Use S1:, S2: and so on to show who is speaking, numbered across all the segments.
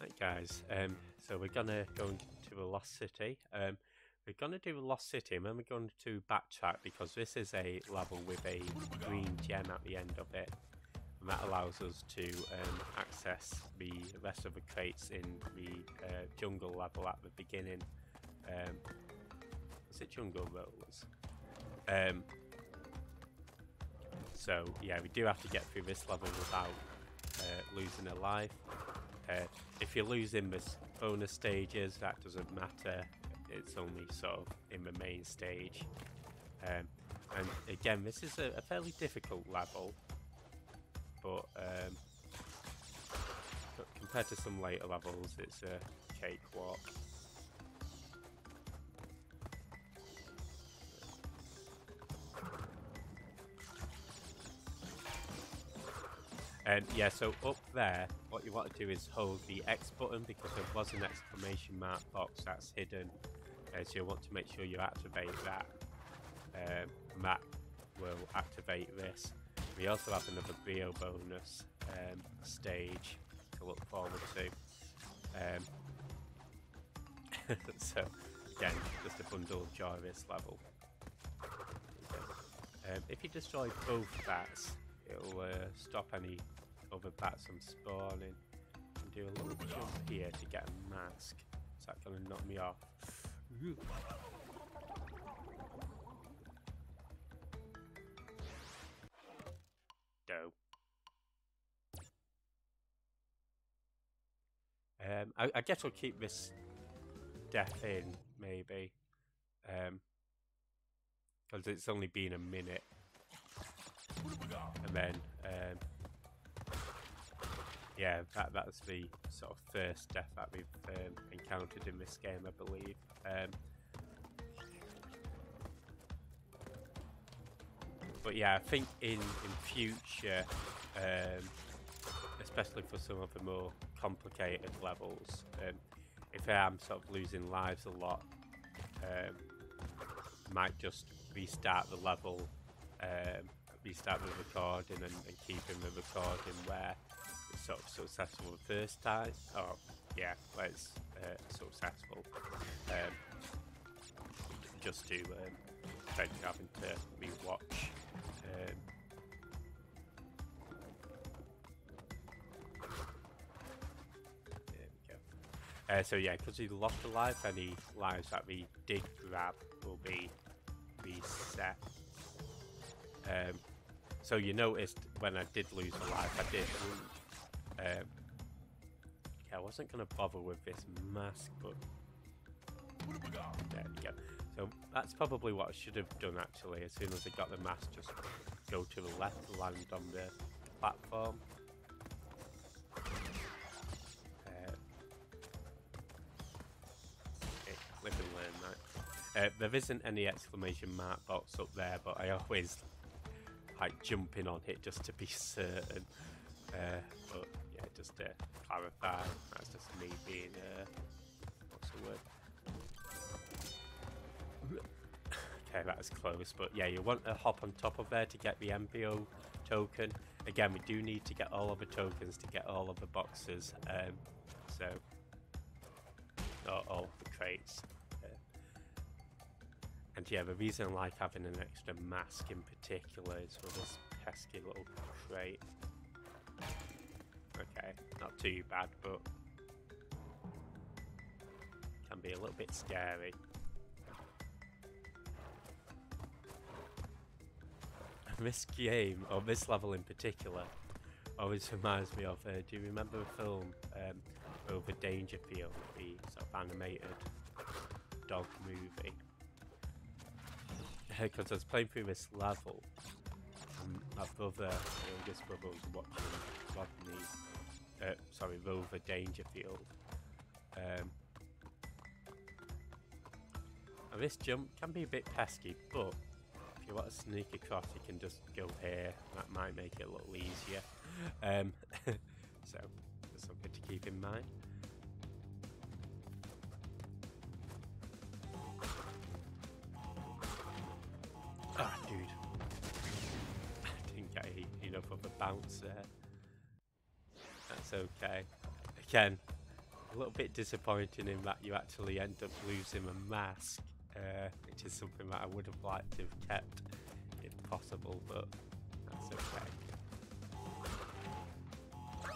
S1: Right guys, um, so we're gonna go into a lost city. Um, we're gonna do a lost city and then we're going to backtrack because this is a level with a green gem at the end of it. And that allows us to um, access the rest of the crates in the uh, jungle level at the beginning. Um, is it jungle rolls? Um, so yeah, we do have to get through this level without uh, losing a life. Uh, if you lose in the bonus stages, that doesn't matter. It's only sort of in the main stage. Um, and again, this is a, a, fairly difficult level, but, um, but compared to some later levels, it's a cakewalk. And yeah, so up there, what you want to do is hold the X button because there was an exclamation mark box that's hidden. Uh, so you want to make sure you activate that. Um, that will activate this. We also have another Brio bonus um, stage to look forward to. Um, so again, just a bundle of joy this level. Um, if you destroy both bats, it'll uh, stop any other bats from spawning. And do a little jump here to get a mask. Is that going to knock me off? Dope. Um, I, I, guess I'll keep this death in, maybe. Um, because it's only been a minute. And then, um, yeah, that that's the sort of first death that we've um, encountered in this game, I believe. Um, but yeah, I think in in future, um, especially for some of the more complicated levels, um, if I am sort of losing lives a lot, um, might just restart the level, um, restart the recording and, and keeping the recording where sort of successful the first time. Oh, yeah, it's uh, successful. Um, just to um, prevent having to rewatch. Um. Uh, so yeah, because we lost a life, any lives that we did grab will be reset. Um, so you noticed when I did lose a life, I did. Um, yeah, I wasn't going to bother with this mask, but there we go. So that's probably what I should have done actually. As soon as I got the mask, just go to the left, land on the platform. Uh, live and learn that. Uh, there isn't any exclamation mark box up there, but I always like jumping on it just to be certain. Uh, but just to clarify, that's just me being, uh, what's the word? okay, that is close, but yeah, you want to hop on top of there to get the N. Brio token. Again, we do need to get all of the tokens to get all of the boxes, um, so, not all the crates. And yeah, the reason I like having an extra mask in particular is for this pesky little crate. Okay, not too bad, but can be a little bit scary. This game, or this level in particular, always reminds me of, uh, do you remember the film um, Rover Dangerfield, the sort of animated dog movie? because I was playing through this level, brother, my youngest brother, was watching Rodney, uh, sorry, Rover Dangerfield. Um, and this jump can be a bit pesky, but if you want to sneak across, you can just go here. That might make it a little easier. Um, so, that's something to keep in mind. Of a bounce there. That's okay. Again, a little bit disappointing in that you actually end up losing a mask, uh, which is something that I would have liked to have kept if possible, but that's okay.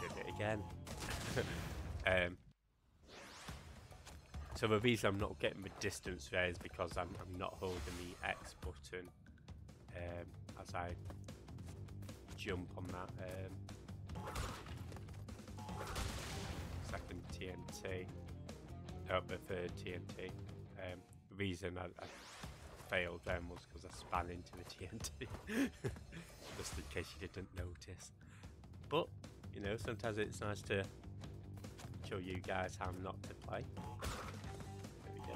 S1: Did it again. um, so the reason I'm not getting the distance there is because I'm, I'm not holding the X button um, as I jump on that um, second TNT, oh, the third TNT. Um, the reason I, I failed then was because I span into the TNT, just in case you didn't notice. But you know, sometimes it's nice to show you guys how not to play. There we go.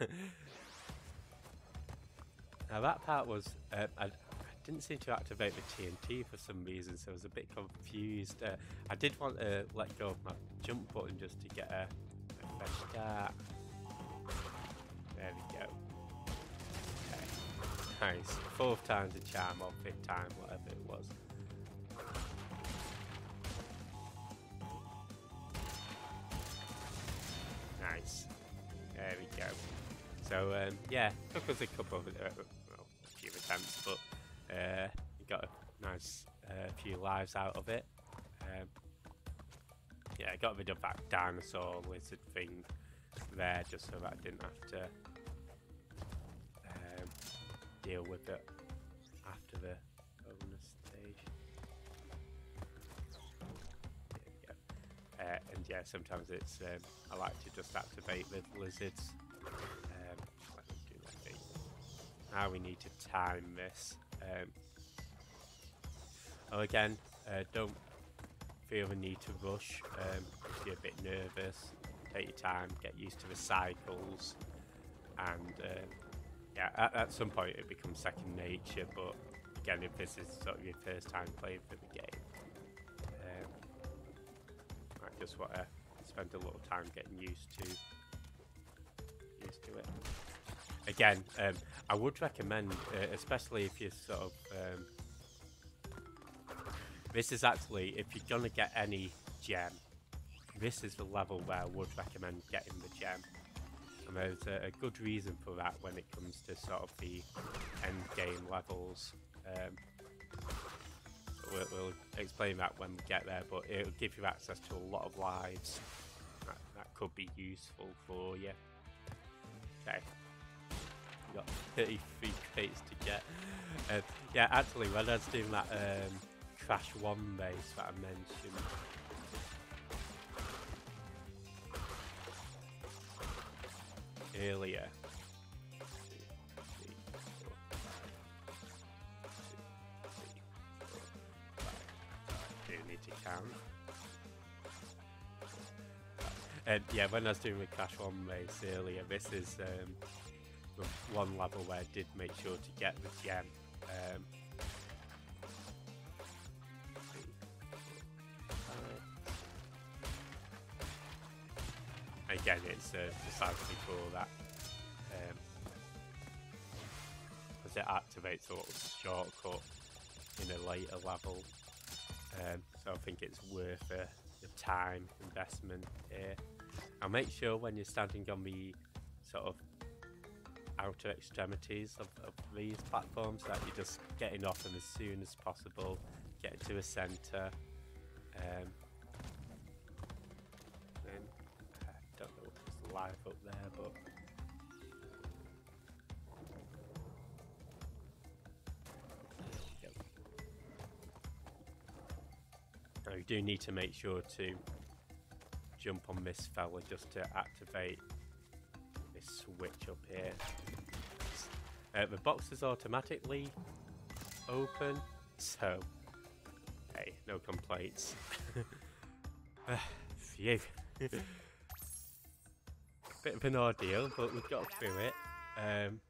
S1: Um, now that part was, uh, I, didn't seem to activate the TNT for some reason, so I was a bit confused. Uh, I did want to let go of my jump button just to get a, a fresh start. There we go. Okay. Nice. Fourth time's a charm, or fifth time, whatever it was. Nice. There we go. So um, yeah, took us a couple of uh, well, a few attempts, but uh, got a nice uh, few lives out of it. Um, yeah, I got rid of that dinosaur lizard thing there just so that I didn't have to um, deal with it after the bonus stage. Uh, and yeah, sometimes it's um, I like to just activate the lizards. Now we need to time this. Um, oh, again, uh, don't feel the need to rush um, if you're a bit nervous. Take your time, get used to the cycles, and uh, yeah, at, at, some point it becomes second nature. But again, if this is sort of your first time playing for the game, um, I just want to spend a little time getting used to used to it again, um, I would recommend, uh, especially if you're sort of. Um, this is actually, if you're gonna get any gem, this is the level where I would recommend getting the gem. And there's a, a good reason for that when it comes to sort of the end game levels. Um, we'll, we'll, explain that when we get there, but it'll give you access to a lot of lives that, that could be useful for you. Okay got 33 crates to get. Uh, yeah, actually, when I was doing that um, Crash 1 base that I mentioned, earlier. Do need to count. And yeah, when I was doing the Crash 1 base earlier, this is um, one level where I did make sure to get the gem. Um, again, it's uh, precisely for that. Um, as it activates a little shortcut in a later level. Um, so I think it's worth uh, the time investment here. I'll make sure when you're standing on the sort of outer extremities of, of these platforms that you're just getting off them as soon as possible, get to a centre. Um, then, I don't know what's live up there, but Now you do need to make sure to jump on this fella just to activate switch up here. Uh, the box is automatically open, so hey, no complaints. uh, phew. Bit of an ordeal, but we got through it. Um,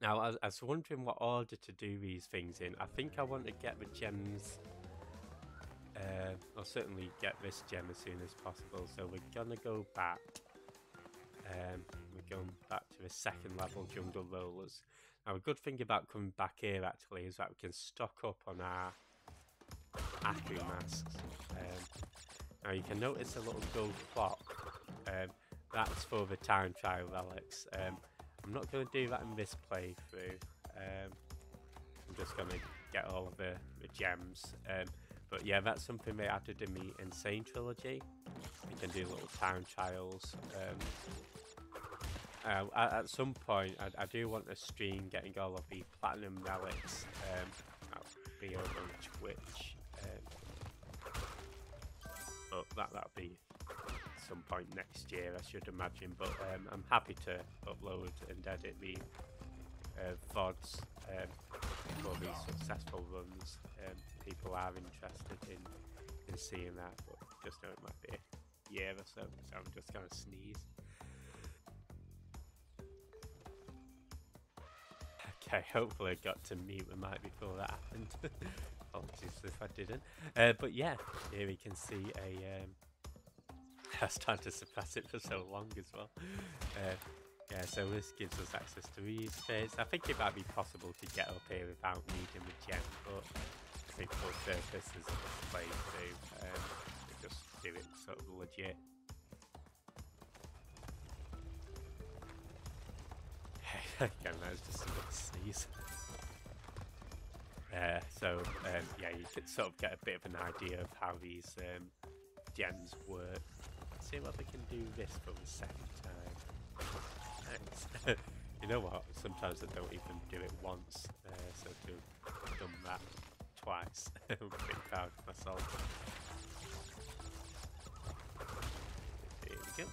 S1: now, I, I was wondering what order to do these things in. I think I want to get the gems uh, I'll certainly get this gem as soon as possible. So we're gonna go back um, we're going back to the second level jungle rollers. Now, a good thing about coming back here actually is that we can stock up on our Aku masks. Um, now you can notice a little gold clock. Um, that's for the time trial relics. Um, I'm not going to do that in this playthrough. Um, I'm just going to get all of the, the gems. But yeah, that's something they added in the N. Sane trilogy. You can do little time trials. Um, uh, at, some point, I, I, do want to stream getting all of the platinum relics. Um, that'll be over on Twitch. Um, but that that'll be some point next year, I should imagine. But um, I'm happy to upload and edit the uh, VODs um, for these successful runs. Um, people are interested in, in seeing that, but just know it might be a year or so, so I'm just going to sneeze. Okay, hopefully I got to mute the mic before that happened. Apologies if I didn't. Uh, but yeah, here we can see a... Um, I was trying to suppress it for so long as well. Uh, yeah, so this gives us access to these bits. I think it might be possible to get up here without needing the gem, but I think for purposes of this playthrough, um, just do it sort of legit. Again, that was just a little sneeze. Uh, so, um, yeah, you can sort of get a bit of an idea of how these um, gems work. Let's see what we can do this for the second time. You know what? Sometimes I don't even do it once, uh, so to have done that twice, I'm pretty proud of myself. Here we go.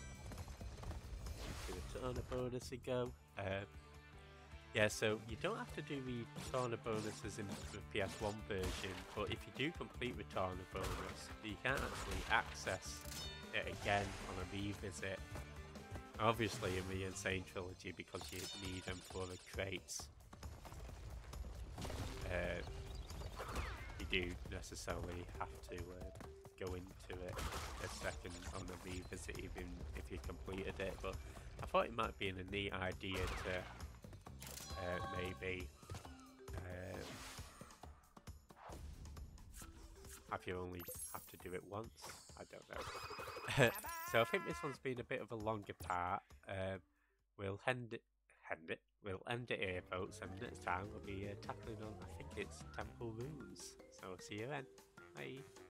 S1: Give it to honor bonus a go. Uh, yeah, so you don't have to do the Tawna bonuses in the PS1 version, but if you do complete the Tawna bonus, you can actually access it again on a revisit. Obviously in the N. Sane Trilogy because you need them for the crates. Uh, you do necessarily have to uh, go into it a second on the revisit even if you completed it, but I thought it might be a neat idea to uh, maybe um, have you only have to do it once? I don't know. so I think this one's been a bit of a longer part. Um, we'll end it, end it. We'll end it here, folks, and next time we'll be uh, tackling on. I think it's Temple Ruins. So see you then. Bye.